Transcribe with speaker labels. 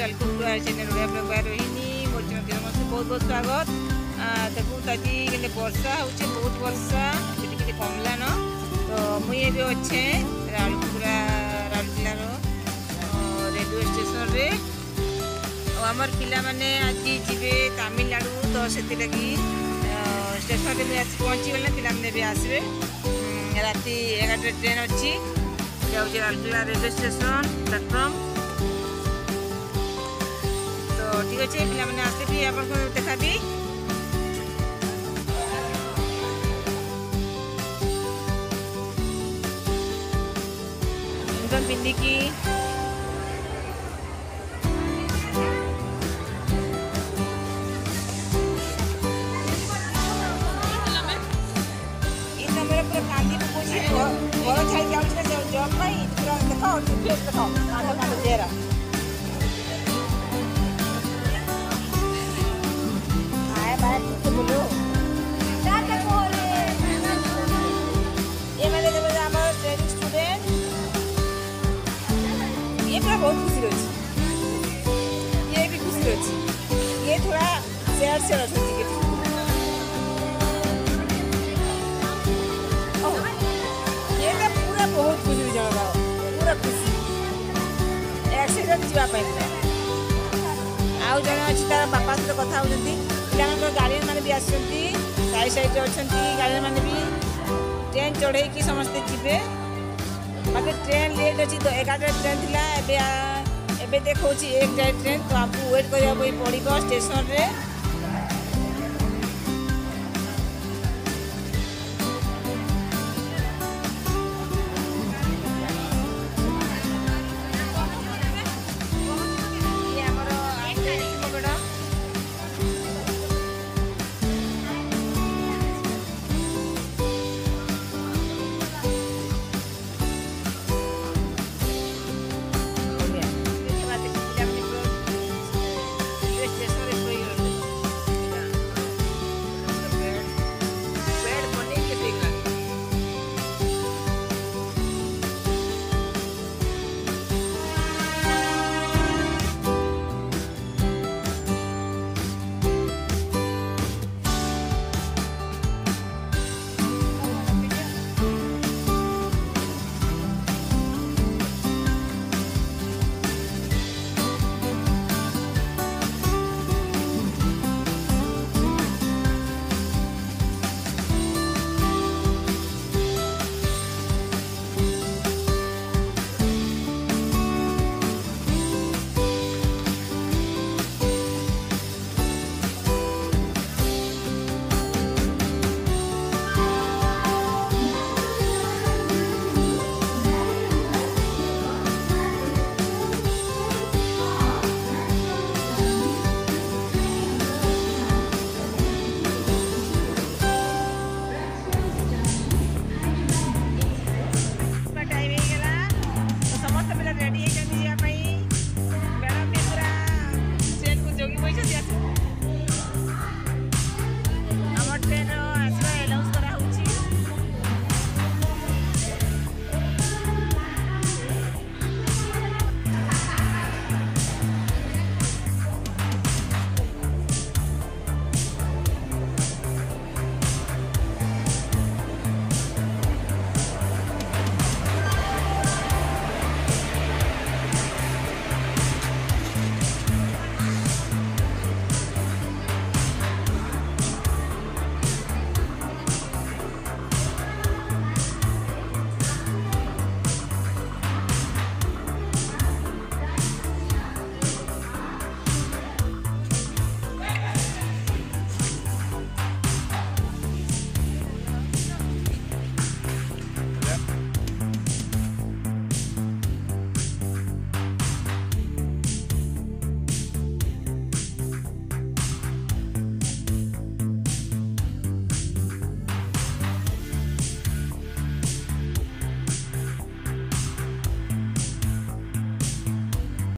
Speaker 1: Channel Kundu are channel Odia blog by Rohini More channel नमस्ते बहुत बहुत स्वागत देखो आज के वर्षा होचे बहुत वर्षा टिके कमला न तो मुई एबे अच्छे राउरकेला राउरकेलार रेलवे स्टेशन रे आमर पिला माने आज जीवे तमिलनाडु तो से लगी स्टेशन रे आस पहुँची गले पिला माने भी आसबे राति एगारटा ट्रेन अच्छी যাচ্ছে রাউরকেলা রেলওয়ে স্টেশন প্ল্যাটফর্ম ঠিক আছে ପିଲାମାନେ ଆସିକି ଆପଣଙ୍କୁ ଦେଖାବି ପିନ୍ଧିକି Jump right, you know, the coach, you the coach, I'm the manager. আমরা বহুত ইয়ে খুশি রয়েছি ইয়ে বি খুশি রয়েছি ইয়ে থোড়া শেয়ার শেয়ার আছে টিকিট এটা পুরা বহুত খুশি হয়েছে আমার বাবা পুরা খুশি অ্যাক্সিডেন্ট যা পাই আউ জনে অছি তার বাপা সহ কথা হচ্ছেন পিলাঙ্কর গার্ডিয়ান মানে বি আসছেন সাই সাইডে অনেক গার্ডিয়ান মানে বি ট্রেন চড়াইকি সমস্তে যাবে बाकी ट्रेन लेट अच्छी तो एगारटा ट्रेन थी एवं देखा एक जाए ट्रेन तो आपको व्वेट करने पड़ो स्टेसन